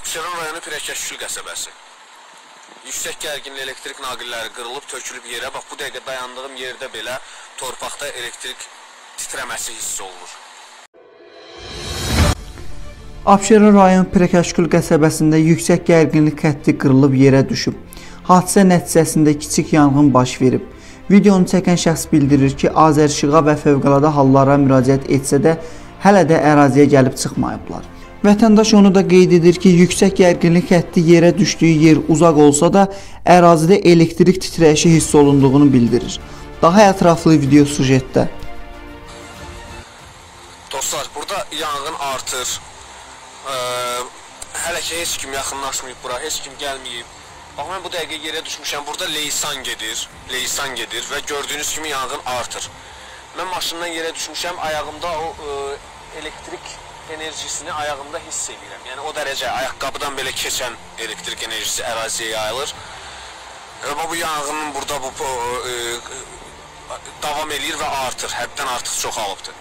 Abşeron rayonu Pirəkəşkül qəsəbəsi. Yüksək gərginli elektrik naqilləri qırılıb, tökülüb yerə. Bax, bu dəqiqə dayandığım yerdə belə torpaqda elektrik titrəməsi hiss olunur. Abşeron rayon Pirəkəşkül qəsəbəsində yüksək gərginlik xətti qırılıb yerə düşüb. Hadisə nəticəsində kiçik yanğın baş verib. Videonu çəkən şəxs bildirir ki, Azərişığa və fövqəladə hallara müraciət etsə də hələ də əraziyə gəlib çıxmayıblar. Vətəndaş onu da qeyd edir ki, yüksək gərginlik xətti yerə düşdüyü yer uzaq olsa da ərazidə elektrik titrəyişi hiss olunduğunu bildirir. Daha ətraflı video sujetdə. Dostlar, burada yanğın artır. Ə, hələ ki heç kim yaxınlaşmayıb bura, heç kim gəlməyib. Bax mən bu dəqiqə yerə düşmüşəm. Burada leysan gedir, leysan gedir və gördüyünüz kimi yanğın artır. Mən maşından yerə düşmüşəm, ayağımda o ə, elektrik enerjisini ayağımda hiss edirəm. Yəni o dərəcə ayaqqabıdan belə keçən elektrik enerjisi əraziyə yayılır. Və bu yanğının burada bu, bu ə, davam eləyir və artır. Həddən artıq çoxalıbdır.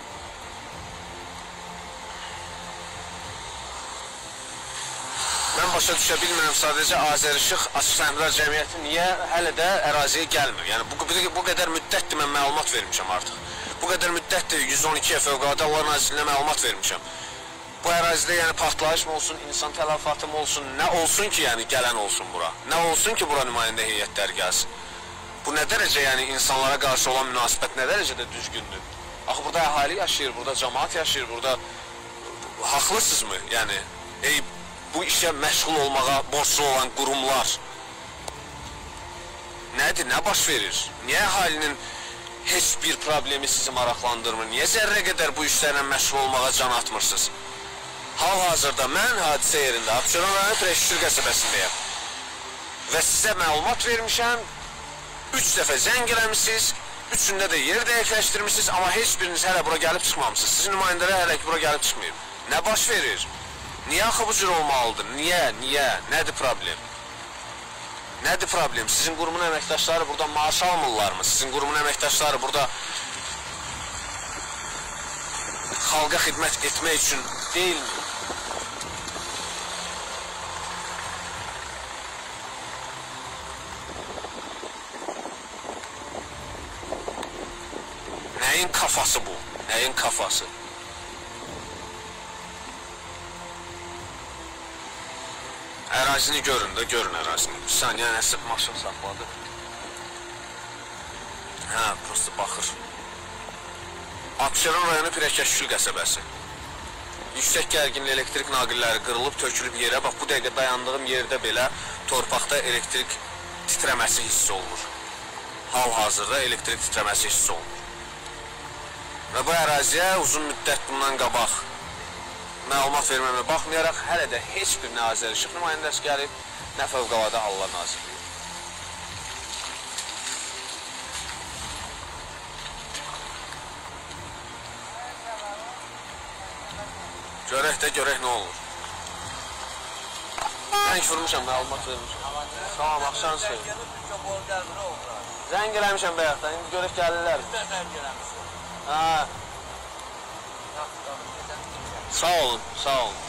Mən başa düşə bilmirəm sadəcə Azərişıq Açıq Səhmlər Cəmiyyəti niyə hələ də əraziyə gəlmir. Yəni bu, bu qədər müddətdir mən məlumat vermişəm artıq. Bu qədər müddətdir 112-yə Fövqəladə Hallar Nazirliyinə məlumat vermişəm. Bu ərazidə yəni partlayış mı olsun, insan tələfatı mı olsun, nə olsun ki, yəni gələn olsun bura. Nə olsun ki, bura nümayəndə heyətlər gəlsin. Bu nə dərəcə yəni insanlara qarşı olan münasibət nə dərəcədə düzgündür? Axı burada əhali yaşayır, burada cəmaət yaşayır, burada haqlısınızmı? Yəni ey bu işə məşğul olmağa borclu olan qurumlar nədir, nə baş verir? Niyə əhalinin heç bir problemi sizi maraqlandırmır? Niyə zərrə qədər bu işlərlə məşğul olmağa can atmırsınız? Hal-hazırda mən hadisə yerində Abşeron rayonu Preşkür qəsəbəsindəyəm. Və sizə məlumat vermişəm. 3 dəfə zəng eləmisiniz. Üçündə də yer dəqiqləşdirmisiniz, amma heç biriniz hələ bura gəlib çıxmamısınız. Sizin nümayəndələr hələ ki bura gəlib çıxmayıb. Nə baş verir? Niyə axı bu cür olmalıdır? Niyə? Niyə? Nədir problem? Nədir problem? Sizin qurumun əməkdaşları burada maaş almırlarmı? Sizin qurumun əməkdaşları burada xalqa xidmət etmək üçün deyilmi? Nəyin kafası bu? Nəyin kafası? Ərazini görün də, görün ərazini. Bir saniyə nəsə maşın saxladı. Hə, prosta baxır. Abşeron rayonu Pirəkəşkül qəsəbəsi. Yüksək gərginli elektrik naqilləri qırılıb, tökülüb yerə. Bax, bu dəqiqə dayandığım yerdə belə torpaqda elektrik titrəməsi hiss olunur. Hal-hazırda elektrik titrəməsi hiss olunur. Və bu əraziyə uzun müddət bundan qabaq məlumat verməmə baxmayaraq hələ də heç bir nə Azərişıq nümayəndəsi gəlib, nə Fövqəladə Hallar Nazirliyi. Görək də görək nə olur. Zəng vurmuşam, məlumat vermişəm. Tamam, axşam söyləyim. Zəng eləmişəm bayaqdan, indi görək gəlirlər. Hə. Sağ Ah. Solve, solve.